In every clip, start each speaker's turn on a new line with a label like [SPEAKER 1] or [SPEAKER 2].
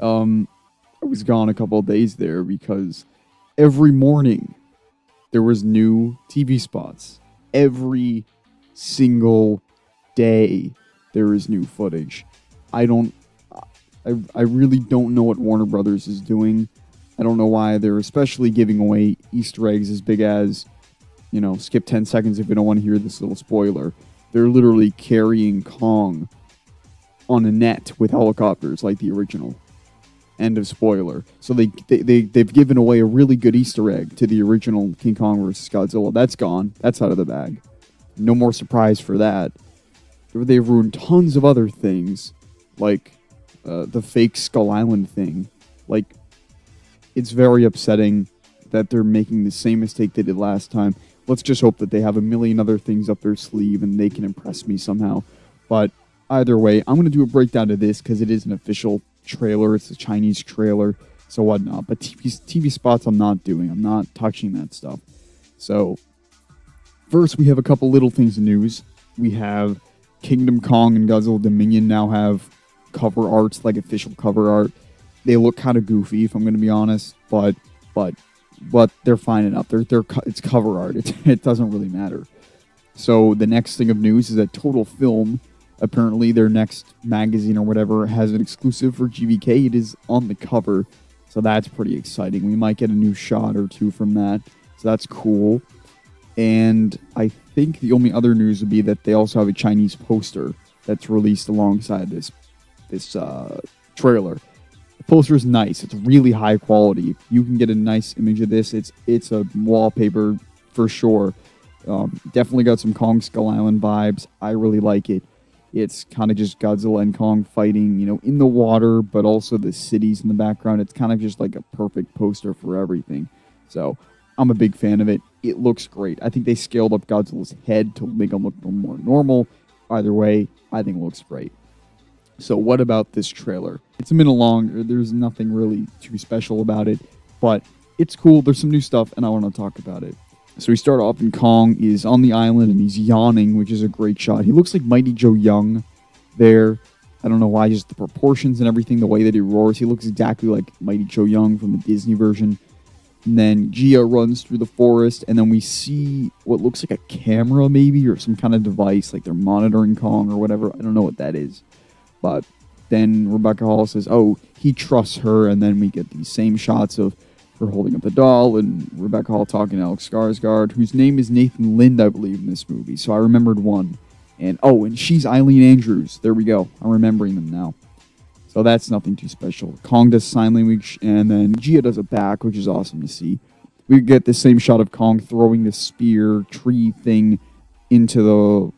[SPEAKER 1] Um, I was gone a couple days there because every morning there was new TV spots. Every single day there is new footage. I don't I, I really don't know what Warner Brothers is doing. I don't know why they're especially giving away Easter eggs as big as, you know, skip 10 seconds if you don't want to hear this little spoiler. They're literally carrying Kong on a net with helicopters like the original. End of spoiler. So they, they, they, they've given away a really good Easter egg to the original King Kong vs. Godzilla. That's gone. That's out of the bag. No more surprise for that. They've ruined tons of other things, like uh, the fake Skull Island thing. Like, it's very upsetting that they're making the same mistake they did last time. Let's just hope that they have a million other things up their sleeve and they can impress me somehow. But either way, I'm going to do a breakdown of this because it is an official trailer. It's a Chinese trailer, so whatnot. But TV, TV spots, I'm not doing. I'm not touching that stuff. So, first, we have a couple little things in news. We have Kingdom Kong and Godzilla Dominion now have cover arts, like official cover art. They look kind of goofy, if I'm going to be honest, but but but they're fine enough. They're they're it's cover art. It, it doesn't really matter. So the next thing of news is that Total Film, apparently their next magazine or whatever, has an exclusive for GVK. It is on the cover, so that's pretty exciting. We might get a new shot or two from that, so that's cool. And I think the only other news would be that they also have a Chinese poster that's released alongside this this uh, trailer. The poster is nice. It's really high quality. You can get a nice image of this. It's it's a wallpaper for sure. Um, definitely got some Kong Skull Island vibes. I really like it. It's kind of just Godzilla and Kong fighting, you know, in the water, but also the cities in the background. It's kind of just like a perfect poster for everything. So I'm a big fan of it. It looks great. I think they scaled up Godzilla's head to make him look more normal. Either way, I think it looks great. So, what about this trailer? It's a minute long. There's nothing really too special about it, but it's cool. There's some new stuff, and I want to talk about it. So we start off, and Kong is on the island, and he's yawning, which is a great shot. He looks like Mighty Joe Young there. I don't know why, just the proportions and everything, the way that he roars. He looks exactly like Mighty Joe Young from the Disney version. And then Jia runs through the forest, and then we see what looks like a camera, maybe, or some kind of device, like they're monitoring Kong or whatever. I don't know what that is. But then Rebecca Hall says, "Oh, he trusts her," and then we get these same shots of her holding up the doll and Rebecca Hall talking to Alex Skarsgård, whose name is Nathan Lind, I believe, in this movie. So I remembered one. And oh, and she's Ilene Andrews. There we go. I'm remembering them now. So that's nothing too special. Kong does sign language, and then Jia does a back, which is awesome to see. We get the same shot of Kong throwing the spear tree thing into the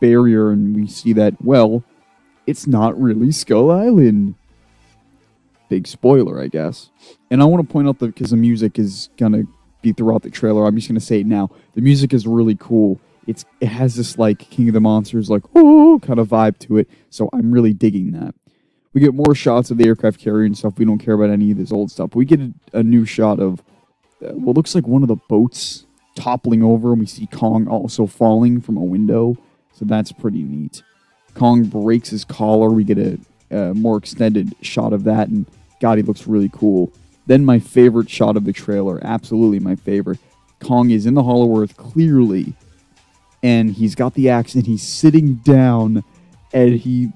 [SPEAKER 1] barrier, and we see that, well, it's not really Skull Island. Big spoiler, I guess. And I want to point out that because the music is gonna be throughout the trailer, I'm just gonna say it now. The music is really cool. It's it has this like King of the Monsters like oh kind of vibe to it. So I'm really digging that. We get more shots of the aircraft carrier and stuff. We don't care about any of this old stuff. We get a, a new shot of uh, what looks like one of the boats toppling over, and we see Kong also falling from a window. So that's pretty neat. Kong breaks his collar. We get a, a more extended shot of that, and God, he looks really cool. Then my favorite shot of the trailer, absolutely my favorite. Kong is in the Hollow Earth clearly, and he's got the axe, and he's sitting down, and he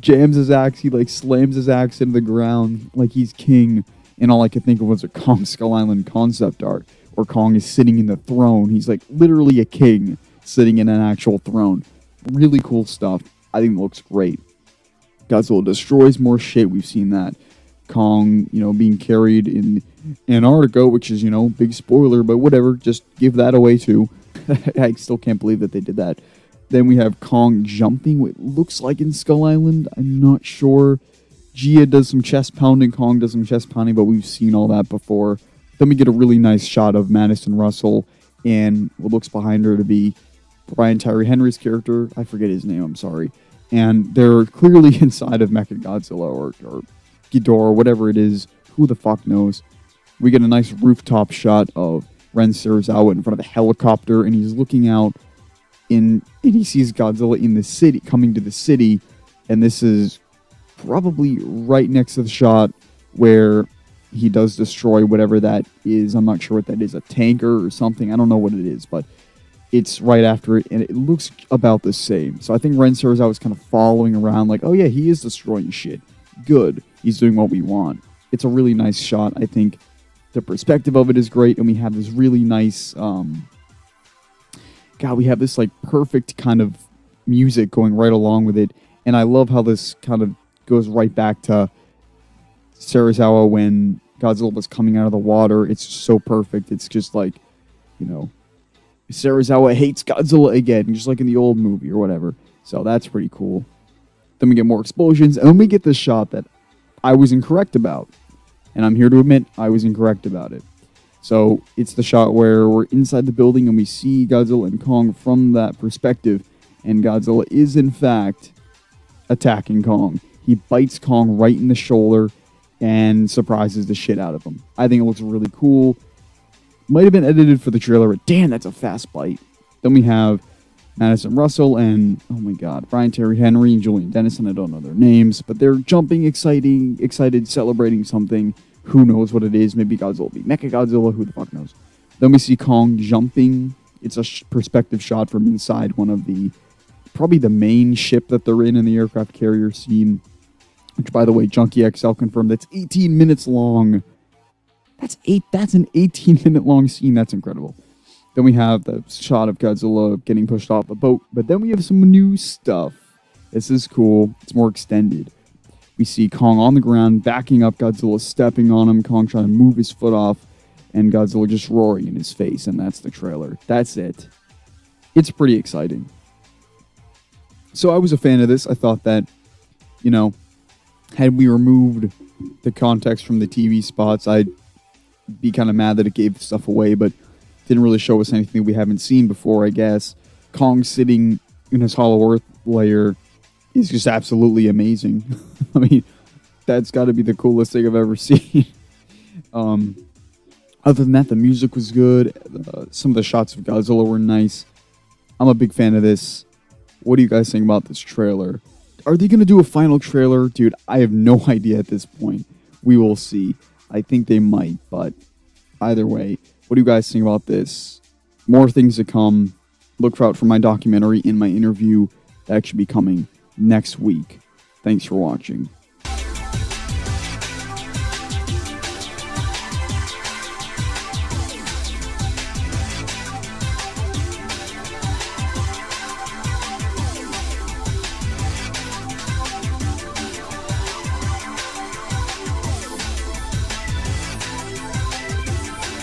[SPEAKER 1] jams his axe. He like slams his axe into the ground like he's king. And all I could think of was a Kong Skull Island concept art, where Kong is sitting in the throne. He's like literally a king sitting in an actual throne. Really cool stuff. I think it looks great. Godzilla destroys more shit. We've seen that. Kong, you know, being carried in Antarctica, which is, you know, big spoiler, but whatever. Just give that away too. I still can't believe that they did that. Then we have Kong jumping, what looks like in Skull Island. I'm not sure. Jia does some chest pounding, Kong does some chest pounding, but we've seen all that before. Then we get a really nice shot of Madison Russell and what looks behind her to be Brian Tyree Henry's character. I forget his name, I'm sorry. And they're clearly inside of Mecha Godzilla or, or Ghidorah, whatever it is. Who the fuck knows? We get a nice rooftop shot of Ren Serizawa in front of a helicopter, and he's looking out in and he sees Godzilla in the city, coming to the city, and this is probably right next to the shot where he does destroy whatever that is. I'm not sure what that is, a tanker or something. I don't know what it is, but it's right after it, and it looks about the same. So I think Ren Serizawa was kind of following around, like, oh yeah, he is destroying shit. Good. He's doing what we want. It's a really nice shot. I think the perspective of it is great, and we have this really nice. Um, God, we have this like perfect kind of music going right along with it, and I love how this kind of goes right back to Serizawa when Godzilla was coming out of the water. It's so perfect. It's just like, you know, Serizawa hates Godzilla again, just like in the old movie or whatever. So that's pretty cool. Then we get more explosions, and then we get this shot that I was incorrect about. And I'm here to admit I was incorrect about it. So it's the shot where we're inside the building and we see Godzilla and Kong from that perspective. And Godzilla is, in fact, attacking Kong. He bites Kong right in the shoulder and surprises the shit out of him. I think it looks really cool. Might have been edited for the trailer, but damn, that's a fast bite. Then we have Madison Russell and oh my god, Brian Terry Henry and Julian Dennison. I don't know their names, but they're jumping, exciting, excited, celebrating something. Who knows what it is? Maybe Godzilla will be Mecha Godzilla. Who the fuck knows? Then we see Kong jumping. It's a sh- perspective shot from inside one of the, probably the main ship that they're in in the aircraft carrier scene. Which, by the way, Junkie XL confirmed that's 18 minutes long. That's eight. That's an 18 minute long scene. That's incredible. Then we have the shot of Godzilla getting pushed off a boat. But then we have some new stuff. This is cool. It's more extended. We see Kong on the ground, backing up Godzilla, stepping on him. Kong trying to move his foot off, and Godzilla just roaring in his face. And that's the trailer. That's it. It's pretty exciting. So I was a fan of this. I thought that, you know, had we removed the context from the TV spots, I'd be kind of mad that it gave stuff away, but didn't really show us anything we haven't seen before, I guess. Kong sitting in his Hollow Earth layer is just absolutely amazing. I mean, that's got to be the coolest thing I've ever seen. um, other than that, the music was good. Uh, some of the shots of Godzilla were nice. I'm a big fan of this. What do you guys think about this trailer? Are they going to do a final trailer? Dude, I have no idea at this point. We will see. I think they might, but either way, what do you guys think about this? More things to come. Look out for my documentary and my interview that should be coming next week. Thanks for watching.